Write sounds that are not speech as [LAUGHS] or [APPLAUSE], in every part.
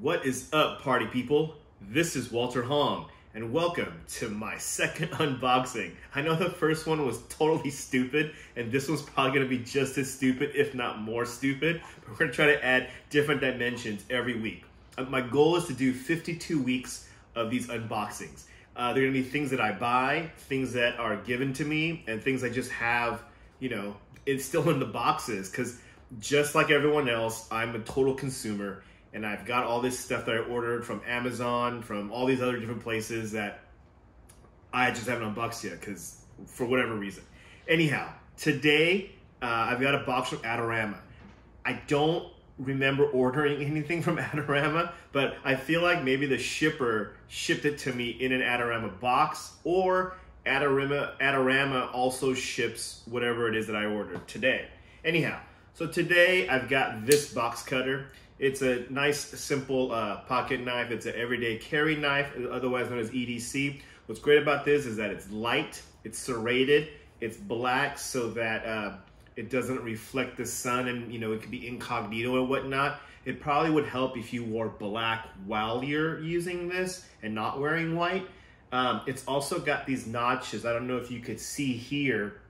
What is up, party people? This is Walter Hong, and welcome to my second [LAUGHS] unboxing. I know the first one was totally stupid, and this one's probably gonna be just as stupid, if not more stupid, but we're gonna try to add different dimensions every week. Uh, my goal is to do 52 weeks of these unboxings. Uh, they're gonna be things that I buy, things that are given to me, and things I just have, you know, it's still in the boxes, because just like everyone else, I'm a total consumer and I've got all this stuff that I ordered from Amazon, from all these other different places that I just haven't unboxed yet because for whatever reason. Anyhow, today uh, I've got a box from Adorama. I don't remember ordering [LAUGHS] anything from Adorama, but I feel like maybe the shipper shipped it to me in an Adorama box or Adorama, Adorama also ships whatever it is that I ordered today. Anyhow, so today I've got this box cutter. It's a nice, simple uh, pocket knife. It's an everyday carry knife, otherwise known as EDC. What's great about this is that it's light, it's serrated, it's black so that uh, it doesn't reflect the sun and you know it could be incognito and whatnot. It probably would help if you wore black while you're using this and not wearing white. Um, it's also got these notches. I don't know if you could see here.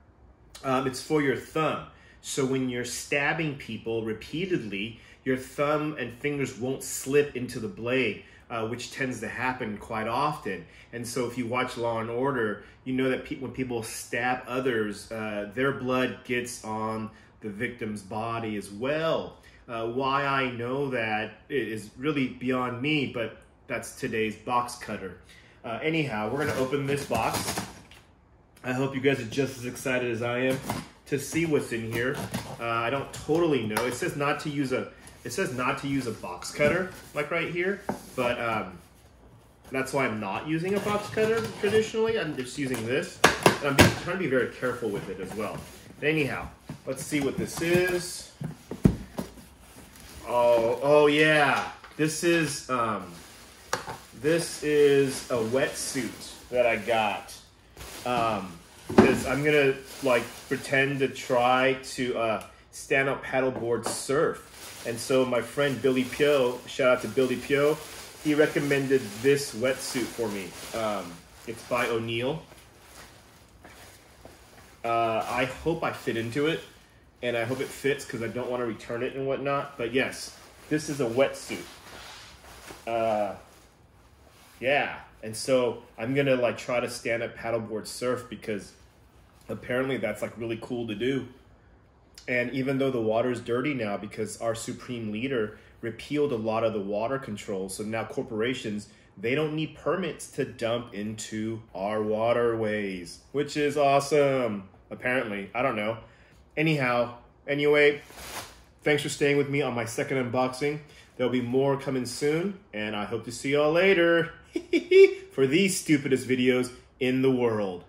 Um, it's for your thumb. So when you're stabbing people repeatedly, your thumb and fingers won't slip into the blade, uh, which tends to happen quite often. And so if you watch Law and Order, you know that pe when people stab others, uh, their blood gets on the victim's body as well. Uh, why I know that is really beyond me, but that's today's box cutter. Uh, anyhow, we're gonna open this box. I hope you guys are just as excited as I am to see what's in here. Uh, I don't totally know. It says not to use a it says not to use a box cutter, like right here, but um, that's why I'm not using a box cutter traditionally. I'm just using this. And I'm being, trying to be very careful with it as well. But anyhow, let's see what this is. Oh, oh yeah. This is, um, this is a wetsuit that I got. Um, because I'm gonna like pretend to try to uh, stand up paddleboard surf and so my friend Billy Pio, shout out to Billy Pio, he recommended this wetsuit for me. Um, it's by O'Neill. Uh, I hope I fit into it, and I hope it fits because I don't want to return it and whatnot. But yes, this is a wetsuit. Uh, yeah, and so I'm gonna like try to stand up paddleboard surf because apparently that's like really cool to do. And even though the water's dirty now because our supreme leader repealed a lot of the water controls, so now corporations they don't need permits to dump into our waterways, which is awesome. Apparently, I don't know. Anyhow, anyway, thanks for staying with me on my second unboxing. There'll be more coming soon, and I hope to see y'all later [LAUGHS] for the stupidest videos in the world.